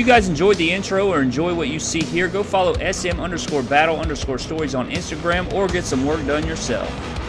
you guys enjoyed the intro or enjoy what you see here, go follow SM underscore battle underscore stories on Instagram or get some work done yourself.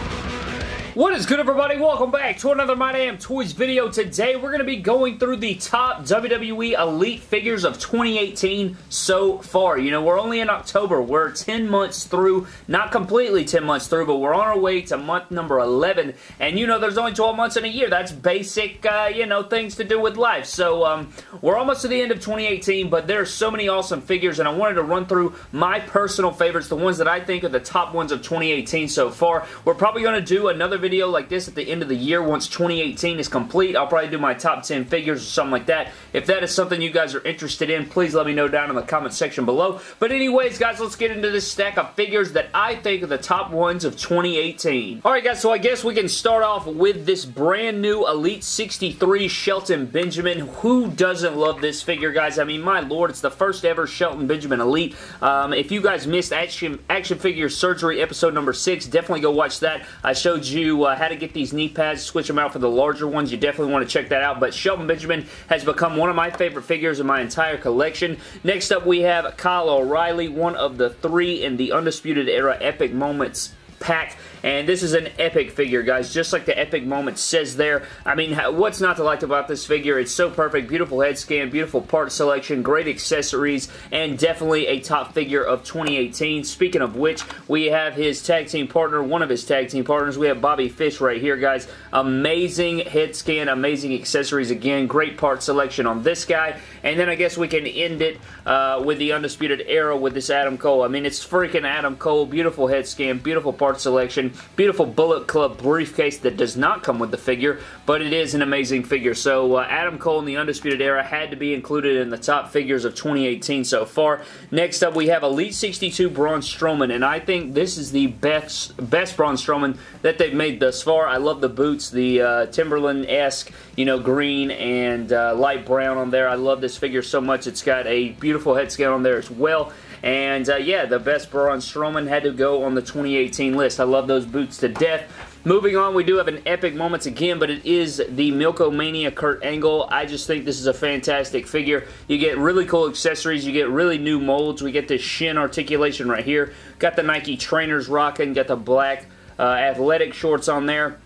What is good everybody? Welcome back to another My Damn Toys video. Today we're going to be going through the top WWE Elite figures of 2018 so far. You know, we're only in October. We're 10 months through, not completely 10 months through, but we're on our way to month number 11. And you know, there's only 12 months in a year. That's basic, uh, you know, things to do with life. So, um, we're almost to the end of 2018, but there are so many awesome figures, and I wanted to run through my personal favorites, the ones that I think are the top ones of 2018 so far. We're probably going to do another video like this at the end of the year once 2018 is complete. I'll probably do my top 10 figures or something like that. If that is something you guys are interested in, please let me know down in the comment section below. But anyways, guys, let's get into this stack of figures that I think are the top ones of 2018. Alright, guys, so I guess we can start off with this brand new Elite 63 Shelton Benjamin. Who doesn't love this figure, guys? I mean, my lord, it's the first ever Shelton Benjamin Elite. Um, if you guys missed Action, action Figure Surgery episode number 6, definitely go watch that. I showed you uh, how to get these knee pads, switch them out for the larger ones. You definitely want to check that out. But Shelton Benjamin has become one of my favorite figures in my entire collection. Next up, we have Kyle O'Reilly, one of the three in the Undisputed Era Epic Moments pack. And this is an epic figure, guys, just like the epic moment says there. I mean, what's not to like about this figure? It's so perfect. Beautiful head scan, beautiful part selection, great accessories, and definitely a top figure of 2018. Speaking of which, we have his tag team partner, one of his tag team partners. We have Bobby Fish right here, guys. Amazing head scan, amazing accessories again. Great part selection on this guy. And then I guess we can end it uh, with the Undisputed Era with this Adam Cole. I mean, it's freaking Adam Cole. Beautiful head scan, beautiful part selection, beautiful Bullet Club briefcase that does not come with the figure, but it is an amazing figure. So uh, Adam Cole in the Undisputed Era had to be included in the top figures of 2018 so far. Next up, we have Elite 62 Braun Strowman, and I think this is the best, best Braun Strowman that they've made thus far. I love the boots, the uh, Timberland-esque, you know, green and uh, light brown on there. I love this figure so much. It's got a beautiful head scan on there as well. And uh, yeah, the best Braun Strowman had to go on the 2018 list. I love those boots to death. Moving on, we do have an epic moments again, but it is the Milk-O-Mania Kurt Angle. I just think this is a fantastic figure. You get really cool accessories. You get really new molds. We get this shin articulation right here. Got the Nike trainers rocking. Got the black uh, athletic shorts on there.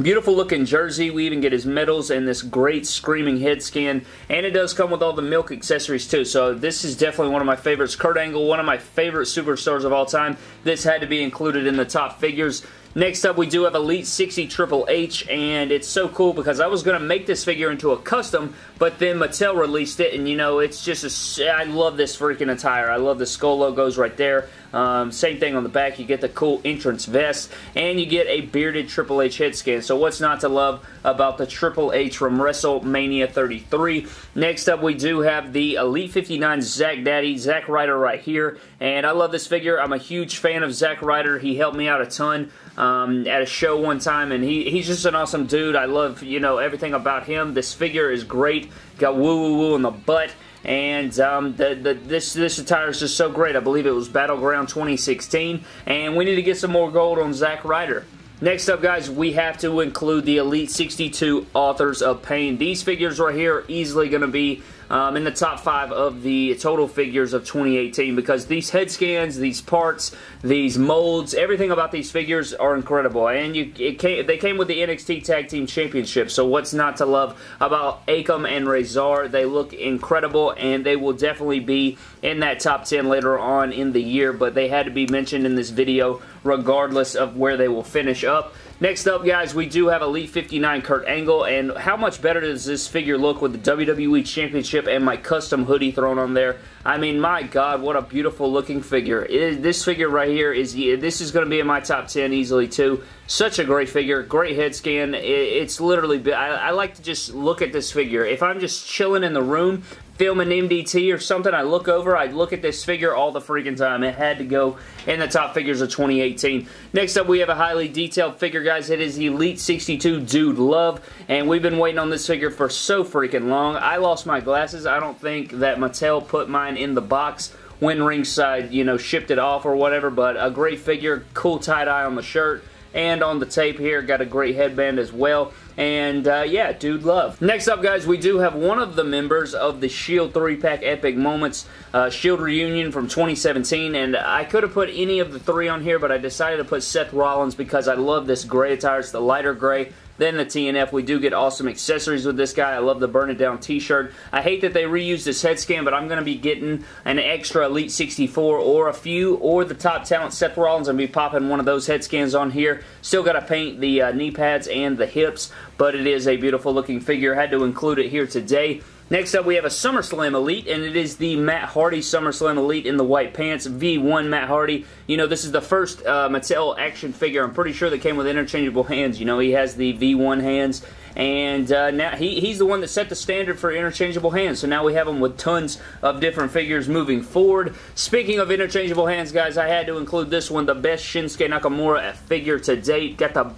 Beautiful looking jersey. We even get his medals and this great screaming head scan. And it does come with all the milk accessories too. So this is definitely one of my favorites. Kurt Angle, one of my favorite superstars of all time. This had to be included in the top figures. Next up, we do have Elite 60 Triple H, and it's so cool because I was going to make this figure into a custom, but then Mattel released it, and you know, it's just a, I love this freaking attire. I love the skull logos right there. Um, same thing on the back. You get the cool entrance vest, and you get a bearded Triple H head scan. So what's not to love about the Triple H from WrestleMania 33? Next up, we do have the Elite 59 Zack Daddy, Zack Ryder right here, and I love this figure. I'm a huge fan of Zack Ryder. He helped me out a ton um, at a show one time, and he, he's just an awesome dude. I love, you know, everything about him. This figure is great. Got woo-woo-woo in the butt. And um, the, the, this, this attire is just so great. I believe it was Battleground 2016. And we need to get some more gold on Zack Ryder. Next up, guys, we have to include the Elite 62 Authors of Pain. These figures right here are easily going to be um, in the top five of the total figures of 2018 because these head scans, these parts, these molds, everything about these figures are incredible. And you, came, they came with the NXT Tag Team Championship, so what's not to love about Akam and Rezar? They look incredible, and they will definitely be in that top 10 later on in the year, but they had to be mentioned in this video regardless of where they will finish up. Next up, guys, we do have Elite 59 Kurt Angle, and how much better does this figure look with the WWE Championship and my custom hoodie thrown on there? I mean, my God, what a beautiful looking figure. this figure right here, is this is going to be in my top 10 easily, too. Such a great figure, great head scan. it's literally, I, I like to just look at this figure. If I'm just chilling in the room, filming MDT or something, I look over, I look at this figure all the freaking time. It had to go in the top figures of 2018. Next up, we have a highly detailed figure, guys. It is Elite 62 Dude Love, and we've been waiting on this figure for so freaking long. I lost my glasses. I don't think that Mattel put mine in the box when ringside, you know, shipped it off or whatever, but a great figure, cool tie-dye on the shirt, and on the tape here. Got a great headband as well. And uh, yeah, dude love. Next up, guys, we do have one of the members of the Shield 3-pack Epic Moments uh, Shield Reunion from 2017. And I could have put any of the three on here, but I decided to put Seth Rollins because I love this gray attire. It's the lighter gray. Then the TNF, we do get awesome accessories with this guy. I love the Burn It Down t-shirt. I hate that they reused this head scan, but I'm going to be getting an extra Elite 64 or a few or the top talent Seth Rollins. I'm going to be popping one of those head scans on here. Still got to paint the uh, knee pads and the hips, but it is a beautiful looking figure. Had to include it here today. Next up, we have a SummerSlam Elite, and it is the Matt Hardy SummerSlam Elite in the white pants, V1 Matt Hardy. You know, this is the first uh, Mattel action figure, I'm pretty sure that came with interchangeable hands. You know, he has the V1 hands, and uh, now he, he's the one that set the standard for interchangeable hands. So now we have him with tons of different figures moving forward. Speaking of interchangeable hands, guys, I had to include this one, the best Shinsuke Nakamura figure to date. Got the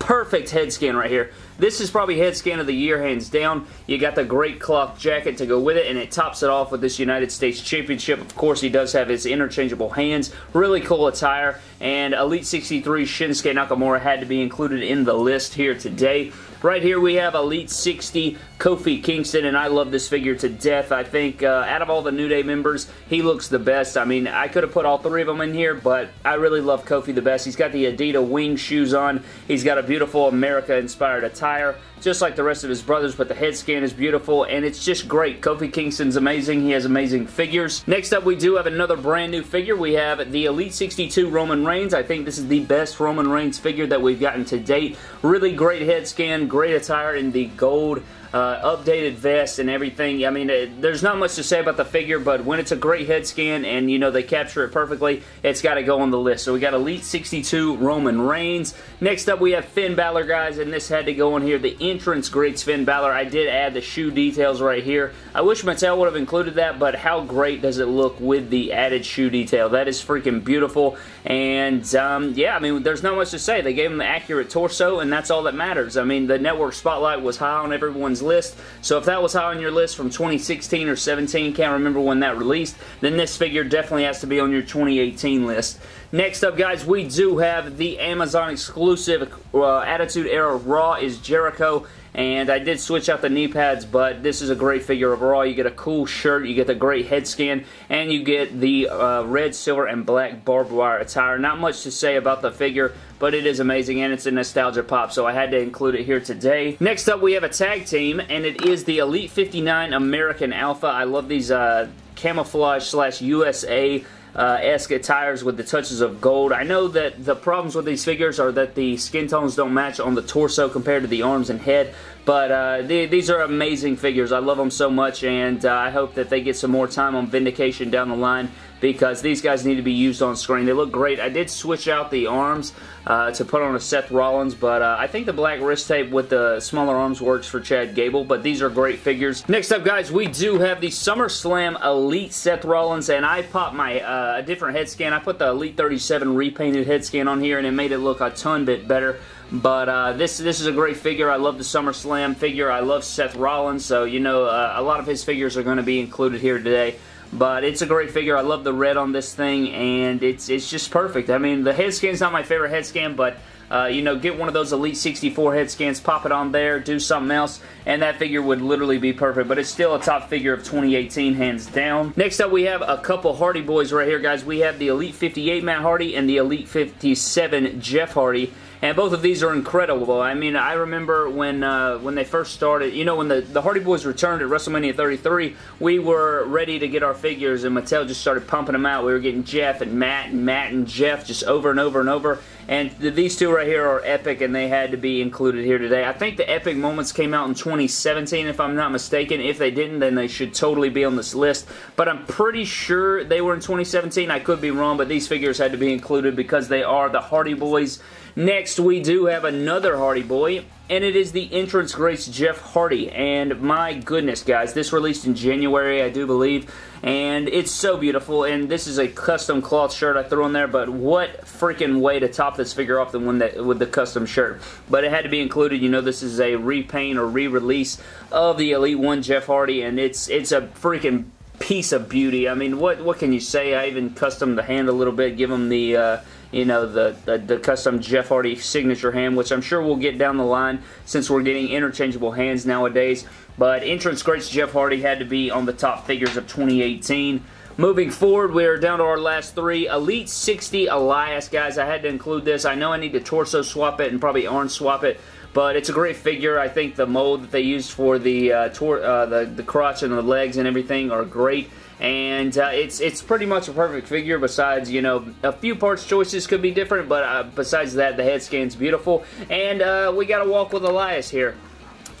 perfect head scan right here. This is probably head scan of the year, hands down. You got the great cloth jacket to go with it, and it tops it off with this United States Championship. Of course, he does have his interchangeable hands. Really cool attire, and Elite 63 Shinsuke Nakamura had to be included in the list here today. Right here we have Elite 60 Kofi Kingston, and I love this figure to death. I think uh, out of all the New Day members, he looks the best. I mean, I could have put all three of them in here, but I really love Kofi the best. He's got the Adidas wing shoes on. He's got a beautiful America-inspired attire higher just like the rest of his brothers, but the head scan is beautiful, and it's just great. Kofi Kingston's amazing. He has amazing figures. Next up, we do have another brand new figure. We have the Elite 62 Roman Reigns. I think this is the best Roman Reigns figure that we've gotten to date. Really great head scan, great attire in the gold uh, updated vest and everything. I mean, it, there's not much to say about the figure, but when it's a great head scan and, you know, they capture it perfectly, it's got to go on the list. So we got Elite 62 Roman Reigns. Next up, we have Finn Balor, guys, and this had to go on here. The entrance greats Finn Balor. I did add the shoe details right here. I wish Mattel would have included that, but how great does it look with the added shoe detail? That is freaking beautiful. And, um, yeah, I mean, there's not much to say. They gave him the accurate torso, and that's all that matters. I mean, the network spotlight was high on everyone's list. So if that was high on your list from 2016 or 17, can't remember when that released, then this figure definitely has to be on your 2018 list. Next up, guys, we do have the Amazon exclusive uh, Attitude Era Raw is Jericho and I did switch out the knee pads, but this is a great figure overall. You get a cool shirt, you get the great head scan, and you get the uh, red, silver, and black barbed wire attire. Not much to say about the figure, but it is amazing, and it's a nostalgia pop, so I had to include it here today. Next up, we have a tag team, and it is the Elite 59 American Alpha. I love these uh, camouflage slash USA uh, esque attires with the touches of gold. I know that the problems with these figures are that the skin tones don't match on the torso compared to the arms and head, but uh, these are amazing figures. I love them so much, and uh, I hope that they get some more time on Vindication down the line because these guys need to be used on screen. They look great. I did switch out the arms uh, to put on a Seth Rollins, but uh, I think the black wrist tape with the smaller arms works for Chad Gable, but these are great figures. Next up, guys, we do have the SummerSlam Elite Seth Rollins, and I popped my uh, a different head scan. I put the Elite 37 repainted head scan on here, and it made it look a ton bit better. But uh, this this is a great figure. I love the SummerSlam figure. I love Seth Rollins, so you know uh, a lot of his figures are going to be included here today. But it's a great figure. I love the red on this thing, and it's it's just perfect. I mean, the head scan's not my favorite head scan, but uh, you know, get one of those Elite 64 head scans, pop it on there, do something else, and that figure would literally be perfect. But it's still a top figure of 2018, hands down. Next up, we have a couple Hardy Boys right here, guys. We have the Elite 58 Matt Hardy and the Elite 57 Jeff Hardy. And both of these are incredible. I mean, I remember when uh, when they first started, you know, when the, the Hardy Boys returned at WrestleMania 33, we were ready to get our figures, and Mattel just started pumping them out. We were getting Jeff and Matt and Matt and Jeff just over and over and over. And th these two right here are epic, and they had to be included here today. I think the epic moments came out in 2017, if I'm not mistaken. If they didn't, then they should totally be on this list. But I'm pretty sure they were in 2017. I could be wrong, but these figures had to be included because they are the Hardy Boys. Next, we do have another Hardy Boy, and it is the entrance greats Jeff Hardy. And my goodness, guys, this released in January, I do believe, and it's so beautiful. And this is a custom cloth shirt I threw in there, but what freaking way to top this figure off than one that, with the custom shirt. But it had to be included. You know, this is a repaint or re-release of the Elite One Jeff Hardy, and it's it's a freaking piece of beauty. I mean, what what can you say? I even custom the hand a little bit, give him the uh, you know, the, the, the, custom Jeff Hardy signature hand, which I'm sure we'll get down the line since we're getting interchangeable hands nowadays. But entrance greats Jeff Hardy had to be on the top figures of 2018. Moving forward, we are down to our last three. Elite 60 Elias, guys. I had to include this. I know I need to torso swap it and probably arm swap it, but it's a great figure. I think the mold that they used for the, uh, uh, the, the crotch and the legs and everything are great and uh, it's it's pretty much a perfect figure besides you know a few parts choices could be different but uh, besides that the head scan's beautiful. And uh, we got to walk with Elias here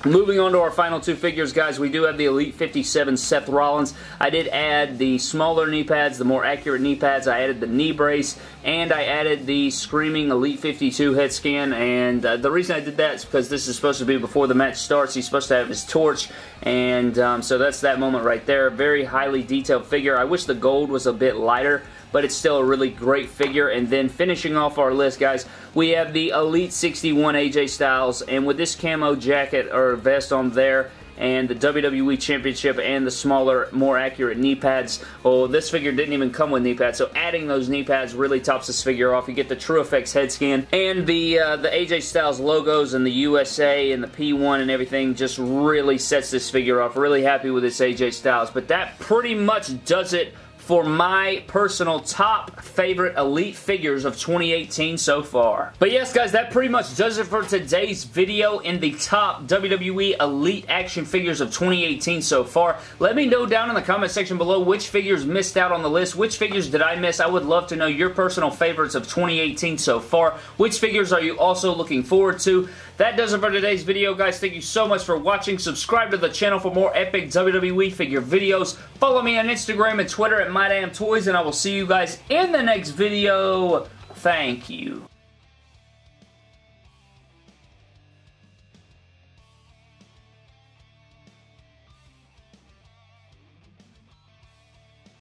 Moving on to our final two figures, guys, we do have the Elite 57 Seth Rollins. I did add the smaller knee pads, the more accurate knee pads. I added the knee brace, and I added the Screaming Elite 52 head scan. And uh, the reason I did that is because this is supposed to be before the match starts. He's supposed to have his torch, and um, so that's that moment right there. Very highly detailed figure. I wish the gold was a bit lighter but it's still a really great figure. And then finishing off our list, guys, we have the Elite 61 AJ Styles, and with this camo jacket or vest on there, and the WWE Championship and the smaller, more accurate knee pads. Oh, this figure didn't even come with knee pads, so adding those knee pads really tops this figure off. You get the TrueFX head scan, and the, uh, the AJ Styles logos and the USA and the P1 and everything just really sets this figure off. Really happy with this AJ Styles, but that pretty much does it for my personal top favorite Elite figures of 2018 so far. But yes, guys, that pretty much does it for today's video in the top WWE Elite action figures of 2018 so far. Let me know down in the comment section below which figures missed out on the list. Which figures did I miss? I would love to know your personal favorites of 2018 so far. Which figures are you also looking forward to? That does it for today's video, guys. Thank you so much for watching. Subscribe to the channel for more epic WWE figure videos. Follow me on Instagram and Twitter at MyDamnToys, and I will see you guys in the next video. Thank you.